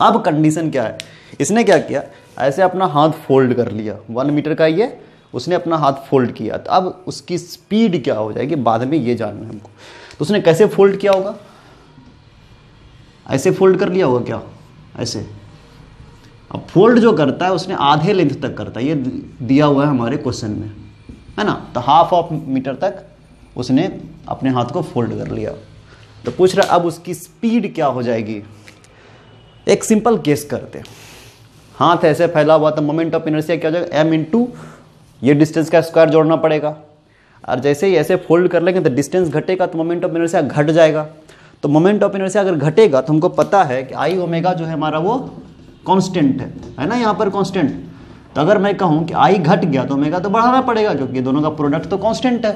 अब कंडीशन क्या है? इसने क्या किया? ऐसे अपना हाथ फोल्ड कर लिया। वन मीटर का ये उसने अपना हाथ फोल्ड किया। तो अब उसकी स्पीड क्या हो जाएगी? बाद में ये जानना है हमको। तो उसने कैसे फोल्ड किया होगा? ऐसे फोल्ड कर लिया होगा क्या? ऐसे। अब फोल्ड जो करता है, उसने आधे लेंथ तक करता है। ये दिया हुआ है हमारे क्वेश्चन में। है ना? तो हाफ़ ऑफ़ मीटर तक उसने अपने हाथ को फोल्ड कर लिया। तो पूछ रहा अब उसकी स्पीड क्या हो जाएगी? एक सिंपल केस करते हाथ ऐसे फैला हुआ तो मोमेंट ऑफ़ इनर्सिया क्या हो जाएगा? एम इंटू ये डिस्टेंस का स्क्वायर जोड़ना पड़ेगा। और जैसे ही ऐसे फोल्ड कर लेंगे तो डिस्टेंस घटेगा तो मोमेंट ऑफ़ इनर्सिया घट जाएगा। तो मोमेंट ऑफ़ इनर्सिया अगर घटेगा तो हमको पता है कि आई ओमेगा जो है हमारा वो कांस्टेंट है। है ना यहाँ पर कांस्टेंट तो अगर मैं कहूँ कि आई घट गया तो ओमेगा तो बढ़ाना पड़ेगा, क्योंकि दोनों का प्रोडक्ट तो कांस्टेंट है।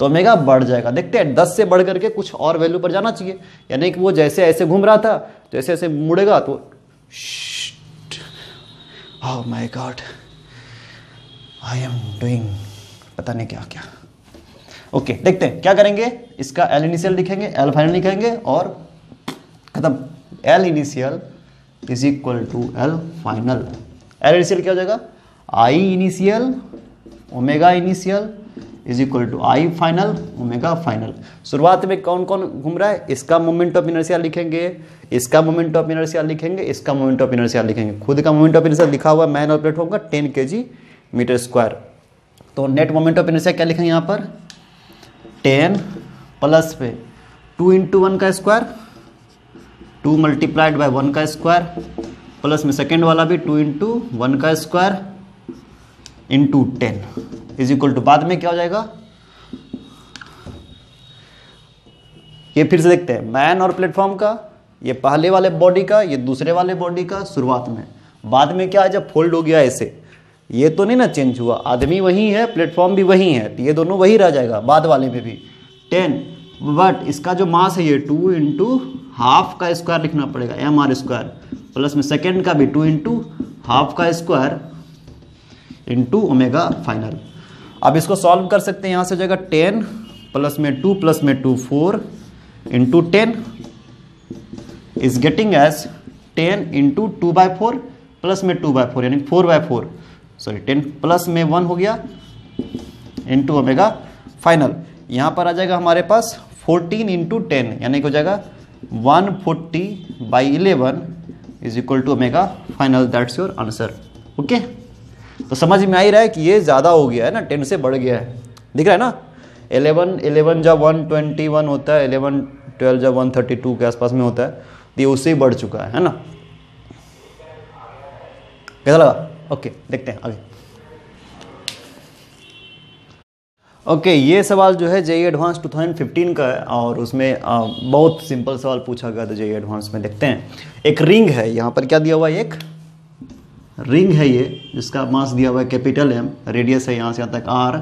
तो ओमेगा बढ़ जाएगा। देखते हैं, दस से बढ़ करके कुछ और वैल्यू पर जाना चाहिए। यानी कि वो जैसे ऐसे घूम रहा था जैसे ऐसे मुड़ेगा तो my god I am doing पता नहीं क्या क्या। ओके okay, देखते हैं क्या करेंगे? इसका एल इनिशियल लिखेंगे एल फाइनल लिखेंगे और खत्म। L initial is equal to L final L initial क्या हो जाएगा? I initial omega initial is equal to I final omega final शुरुआत में कौन कौन घूम रहा है? इसका मोमेंट ऑफ़ इनर्सिया लिखेंगे इसका मोमेंट ऑफ़ इनर्सिया लिखेंगे इसका मोमेंट ऑफ़ इनर्सिया लिखेंगे। खुद का मोमेंट ऑफ़ इनर्सिया लिखा हुआ मैन प्लेटफॉर्म का ten K G meter square. तो नेट मोमेंट ऑफ़ इनर्शिया क्या लिखेंगे यहाँ पर? टेन प्लस पे टू इंटू वन का square, two multiplied by one का स्क्वायर, प्लस में सेकेंड वाला भी टू इंटू वन का square into ten. Is equal to बाद में क्या हो जाएगा? ये फिर से देखते हैं। मैन और प्लेटफॉर्म का, ये पहले वाले बॉडी का, ये दूसरे वाले बॉडी का शुरुआत में। बाद में क्या है जब फोल्ड हो गया ऐसे। ये तो नहीं ना चेंज हुआ। आदमी वही है प्लेटफॉर्म भी वही है तो ये दोनों वही रह जाएगा, बाद वाले में भी। टेन बट इसका जो मास है ये टू इंटू हाफ़ का स्क्वायर लिखना पड़ेगा एम आर स्क्वायर प्लस में सेकेंड का भी टू इंटू हाफ़ का स्क्वायर इंटू ओमेगा फाइनल अब इसको सॉल्व कर सकते हैं, यहाँ से जगह टेन प्लस में टू प्लस में two four into ten is getting as ten into two by four plus में टू बाय फोर यानी four by four sorry ten plus में वन हो गया इंटू ओमेगा फाइनल यहाँ पर आ जाएगा हमारे पास फोर्टीन इंटू टेन यानी कि हो जाएगा one forty by eleven is equal to omega final that's your answer okay तो समझ में आ ही रहा है कि ये ज़्यादा हो गया है ना टेन से बढ़ गया है। दिख रहा है ना? एलेवन एलेवन जब वन ट्वेंटी वन होता है एलेवन ट्वेल्व जब वन थर्टी टू के आसपास में होता है तो ये उससे ही बढ़ चुका है है ना? कैसा लगा? ओके देखते हैं आगे। ओके okay, ये सवाल जो है जेई एडवांस 2015 का है और उसमें आ, बहुत सिंपल सवाल पूछा गया था जेई एडवांस में देखते हैं। एक रिंग है यहाँ पर क्या दिया हुआ है एक? रिंग है ये जिसका मास दिया हुआ है कैपिटल एम रेडियस है यहाँ से यहाँ तक आर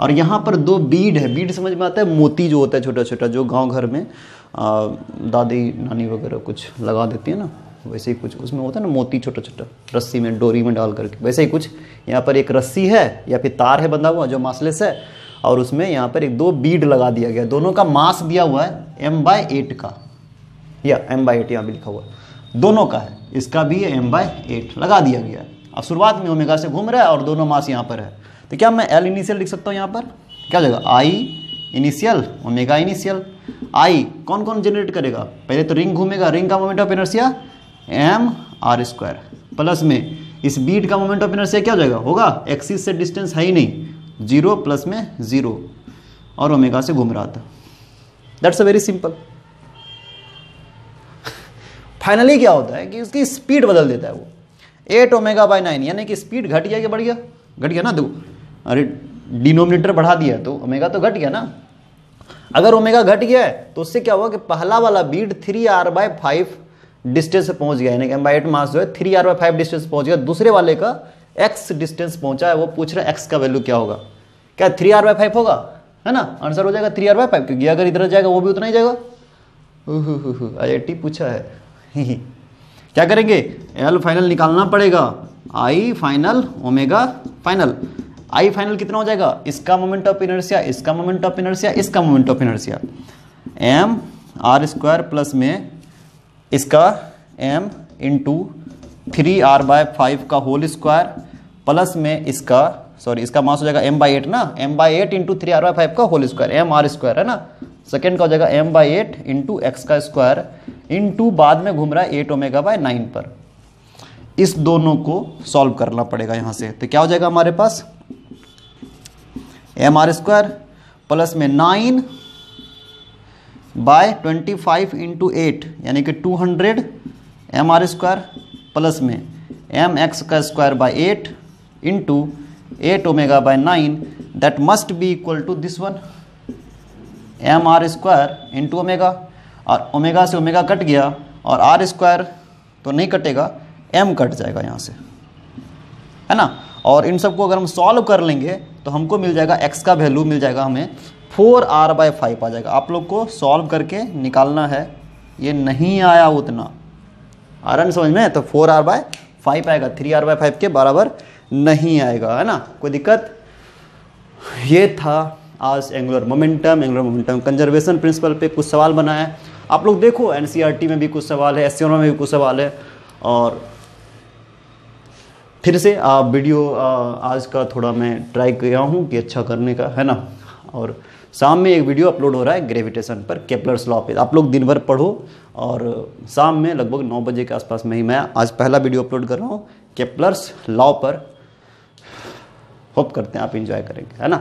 और यहाँ पर दो बीड है बीड समझ में आता है मोती जो होता है छोटा छोटा जो गाँव घर में आ, दादी नानी वगैरह कुछ लगा देती है ना वैसे ही कुछ। उसमें होता है ना मोती छोटा छोटा, रस्सी में, डोरी में डाल करके। वैसे ही कुछ। यहाँ पर एक रस्सी है या फिर तार है बंधा हुआ जो मासलेस है और उसमें यहाँ पर एक दो बीड लगा दिया गया। दोनों का मास दिया हुआ है एम बाय एट का। या एम बाय एट यहाँ भी लिखा हुआ है। दोनों का है। इसका भी एम बाय एट लगा दिया गया है। अब शुरुआत में ओमेगा से घूम रहा है और दोनों मास यहाँ पर है। तो क्या मैं एल इनिशियल लिख सकता हूँ यहाँ पर? क्या जगह I initial omega initial I कौन कौन जनरेट करेगा? पहले तो रिंग घूमेगा। रिंग का moment of inertia M R square plus में इस बीट का मोमेंट ऑफ़ इनर्सिया क्या हो जाएगा? होगा? एक्सिस से डिस्टेंस है ही नहीं। ज़ीरो प्लस में ज़ीरो और ओमेगा से घूम रहा था। That's a very simple finally क्या होता है कि उसकी स्पीड बदल देता है वो। एट ओमेगा बाई नाइन यानी कि स्पीड घट गया कि बढ़ गया? घट गया ना? देखो अरे डिनोमिनेटर बढ़ा दिया तो ओमेगा तो घट गया ना? अगर ओमेगा घट गया है तो उससे क्या हुआ कि पहला वाला bead three R by five distance से पहुँच गया, यानी कि बाई एट मास जो है three R by five distance पहुँच गया। दूसरे वाले का एक्स डिस्टेंस पहुँचा है, वो पूछ रहे हैं एक्स का वैल्यू क्या होगा। क्या थ्री आर बाई फाइव होगा? है ना? आंसर हो जाएगा थ्री आर बाय फाइव क्योंकि अगर इधर जाएगा, वो भी उतना ही जाएगा। आई आई टी पूछा है। क्या करेंगे? एल फाइनल निकालना पड़ेगा। I final omega final I final कितना हो जाएगा? इसका मोमेंट ऑफ़ इनर्सिया इसका मोमेंट ऑफ़ इनर्सिया इसका moment of inertia M R square plus में इसका M into three R by five का होल स्क्वायर प्लस में इसका सॉरी इसका मास हो जाएगा एम बाई एट ना? M by eight into three R by five का whole square M R square है ना? सेकेंड का हो जाएगा M by eight into X का स्क्वायर इंटू बाद में घूम रहा है एट ओमेगा बाय नाइन पर। इस दोनों को सॉल्व करना पड़ेगा यहाँ से। तो क्या हो जाएगा हमारे पास? एम आर स्क्वायर प्लस में nine by twenty five into eight यानी कि two hundred M R square plus में एम एक्स का square by eight into eight omega by nine that must be equal to this one M R square into omega और ओमेगा से ओमेगा कट गया, और आर स्क्वायर तो नहीं कटेगा एम कट जाएगा यहाँ से, है ना? और इन सबको अगर हम सॉल्व कर लेंगे तो हमको मिल जाएगा एक्स का वैल्यू मिल जाएगा हमें फोर आर बाय फाइव आ जाएगा। आप लोग को सॉल्व करके निकालना है। ये नहीं आया उतना। आर समझ में? तो फोर आर बाय फाइव आएगा। थ्री आर बाय फाइव के बराबर नहीं आएगा, है ना? कोई दिक्कत? ये था आज angular momentum. Angular momentum conservation principle पे कुछ सवाल बनाया है। आप लोग देखो, एन में भी कुछ सवाल है, एस में भी कुछ सवाल है। और फिर से आप वीडियो आज का थोड़ा मैं ट्राई किया हूँ कि अच्छा करने का, है ना? और शाम में एक वीडियो अपलोड हो रहा है ग्रेविटेशन पर, केपलर्स लॉ पे। आप लोग दिन भर पढ़ो और शाम में लगभग नौ बजे के आसपास में ही मैं आज पहला वीडियो अपलोड कर रहा हूँ, केपलर्स लॉ पर। होप करते हैं आप इंजॉय करेंगे, है ना?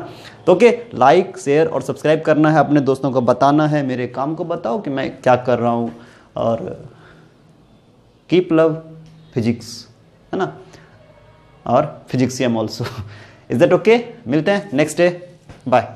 तो ओके लाइक शेयर और सब्सक्राइब करना है अपने दोस्तों को, बताना है मेरे काम को, बताओ कि मैं क्या कर रहा हूँ। और कीप लव फिजिक्स है ना? और फिजिक्सियम ऑल्सो इज़ दैट ओके मिलते हैं नेक्स्ट डे बाय